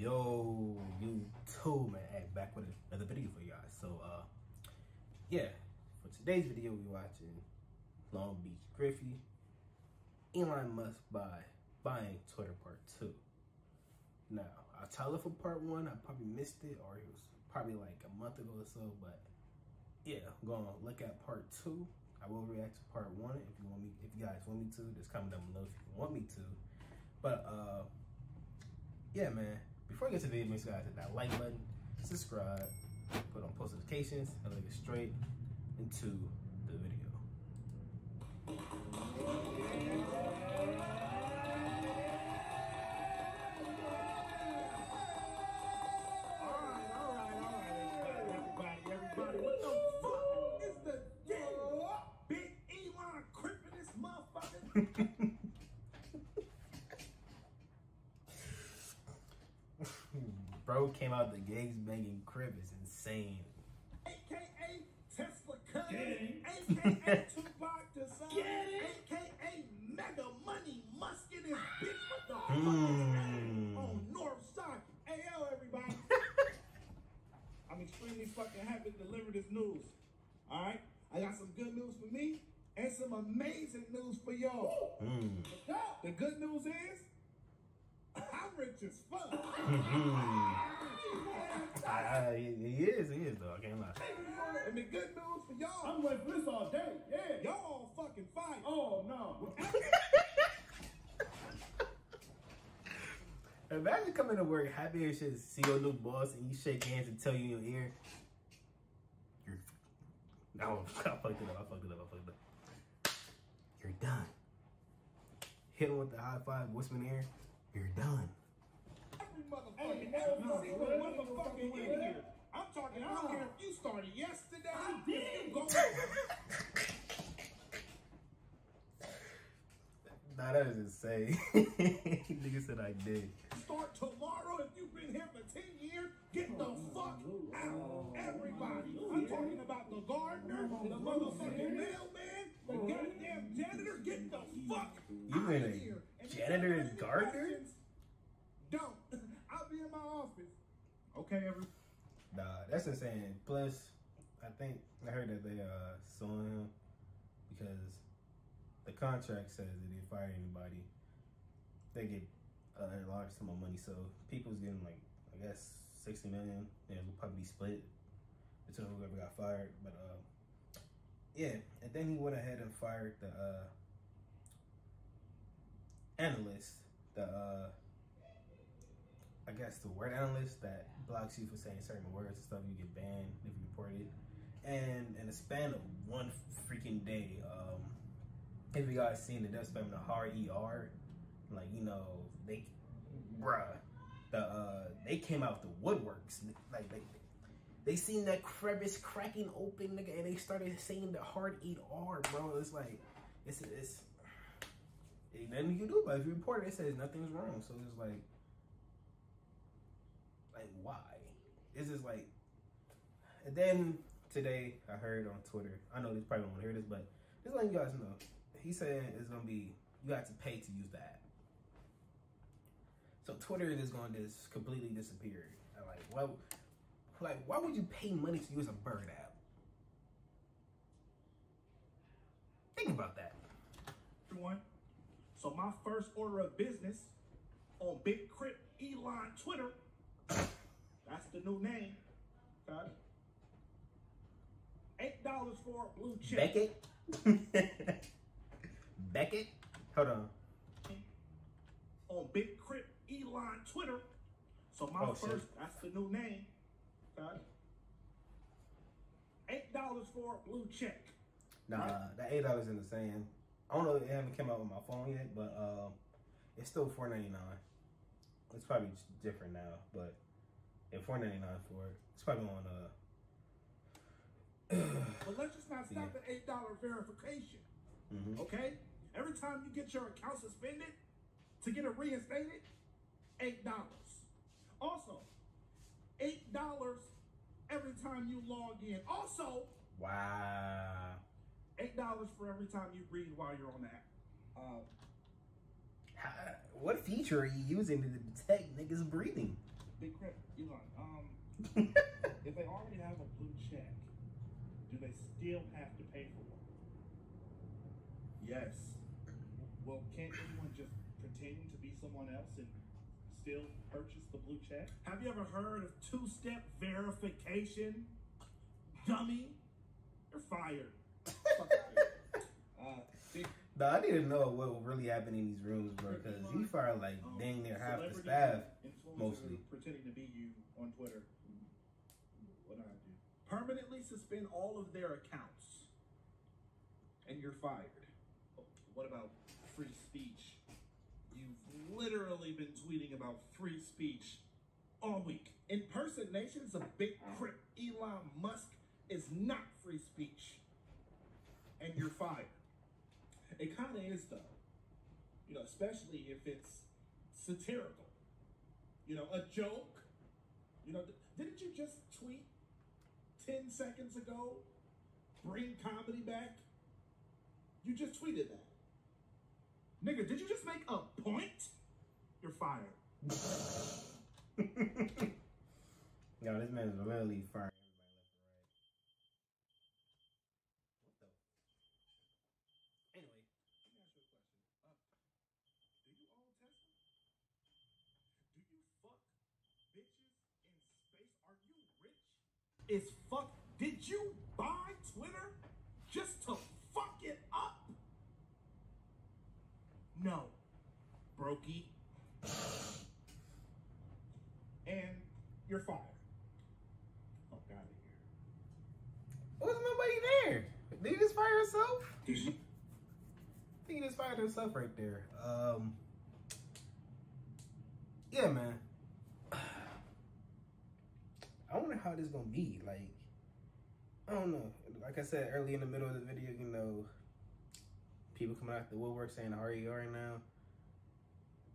Yo, YouTube, man, hey, back with another video for y'all. So, uh, yeah, for today's video, we're watching Long Beach Griffy, Elon Musk by buying Twitter Part 2. Now, I'll tell it for Part 1, I probably missed it, or it was probably like a month ago or so, but yeah, I'm gonna look at Part 2. I will react to Part 1 if you want me, if you guys want me to, just comment down below if you want me to. But, uh, yeah, man, before I get to the video, make sure you guys hit that like button, subscribe, put on post notifications, and let's get straight into the video. What the fuck is the deal? Big Elon cripping this motherfucker. Bro came out the gangs banging crib is insane. AKA Tesla Cuz. Gang. AKA Tupac Design. AKA Mega Money Musk in his bitch. What the fuck Hmm. is? On North Side. Hey, yo, everybody. I'm extremely fucking happy to deliver this news. All right? I got some good news for me and some amazing news for y'all. Mm. The good news is I'm rich as fuck. I, I, he he is, he is though. I can't lie. and the good news for y'all, I'm waiting for this all day. Yeah. y'all fucking fire. Oh no. Imagine coming to work happy as shit, see your new boss, and you shake hands and tell you in your ear, "You're." No, I fucked it up. I fucked it up. I fucked it up. You're done. Hit him with the high five, whisper in the ear. You're done. Every motherfucking, Hey, every no, single no, motherfucking no, in here. I'm talking, I don't care if you started yesterday. I did. you go Nah, that is insane. Nigga said I did. start tomorrow if you've been here for 10 years, get the fuck out. Everybody. I'm talking about the gardener, the motherfucking mailman, the goddamn janitor, get the fuck You out of a here. And if janitor and gardener? Don't. Okay, every Nah, that's insane. Plus, I think I heard that they uh suing him because the contract says that if they fire anybody, they get a large sum of money. So people's getting like I guess sixty million, and it will probably be split between whoever got fired. But uh, yeah, and then he went ahead and fired the uh, analyst, the uh, I guess the word analyst that blocks you for saying certain words and stuff, you get banned if you report it. And in the span of one freaking day, um, if you guys seen it, they're spamming the hard ER. Like, you know, they, bruh, the, uh, they came out the woodworks. Like, they, they seen that crevice cracking open, nigga, and they started saying the hard ER, bro. It's like, it's, it's, ain't nothing you can do it. If you report it, it says nothing's wrong. So it's like, like why? It's just like and then today I heard on Twitter, I know this probably won't hear this, but just letting you guys know. He said it's gonna be you have to pay to use the app. So Twitter is gonna just completely disappear. I'm like what like why would you pay money to use a bird app? Think about that. everyone. So my first order of business on Big Crip Elon Twitter, that's the new name. It? Eight dollars for a blue check. Beckett? Beckett? Hold on. On Big Crip Elon Twitter. So my Oh, shit. first, that's the new name. It? Eight dollars for a blue check. Nah, that eight dollars in the sand. I don't know. If it haven't come out with my phone yet, but um, it's still four ninety nine. It's probably different now, but yeah, four ninety nine for it. It's probably on uh. But let's just not stop Yeah. at eight dollar verification. mhm. Okay? Every time you get your account suspended to get it reinstated, eight dollars. Also, eight dollars every time you log in. Also, Wow. eight dollars for every time you breathe while you're on the app. How, what feature are you using to detect niggas breathing? Big Crip, Elon. Um, if they already have a blue check, do they still have to pay for one? Yes. Well, can't anyone just pretend to be someone else and still purchase the blue check? Have you ever heard of two-step verification? Dummy. You're fired. Uh, big, Nah, I need to know what really happened in these rooms, bro. Because he fired like um, dang near half the celebrities staff. Mostly. pretending to be you on Twitter. What I do? Permanently suspend all of their accounts. And you're fired. What about free speech? You've literally been tweeting about free speech all week. Impersonations of Big Crip Elon Musk is not free speech. And you're fired. It kind of is, though. You know, especially if it's satirical. You know, a joke. You know, didn't you just tweet 10 seconds ago? Bring comedy back? You just tweeted that. Nigga, did you just make a point? You're fired. Yo, this man is literally firing everybody left and right. Anyway, Let me ask you a question. Uh, do you own Tesla? Do you fuck bitches in space? Are you rich? Is fuck. Did you buy Twitter just to fuck it up? No. Brokey. And you're fired. Fuck out of here. wasn't nobody there. Did he just fire himself? Did you? I think he just fired himself right there. Um, yeah, man. I wonder how this gonna be. Like, I don't know. Like I said early in the middle of the video, you know, people coming out the woodwork saying the RER now.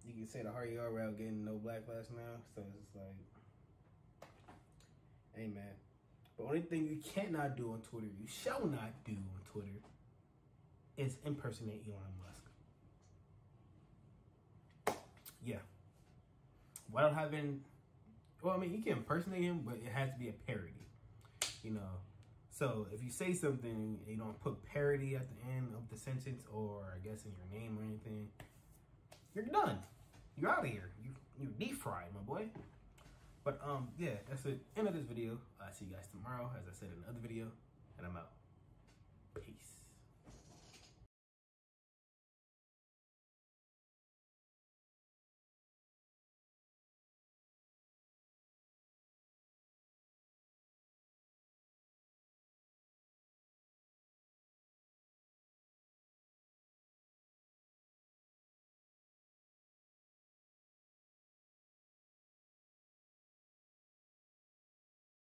You can say the RER without getting no backlash now. So it's like, hey, man. The only thing you cannot do on Twitter, you shall not do on Twitter, is impersonate Elon Musk. Yeah. Without having, well, I mean, you can impersonate him, but it has to be a parody. You know, so if you say something you don't put parody at the end of the sentence, or I guess in your name or anything, you're done. You're out of here. You you deep fried, my boy. But um, yeah, that's it. End of this video. I'll see you guys tomorrow, as I said in another video, and I'm out. Peace.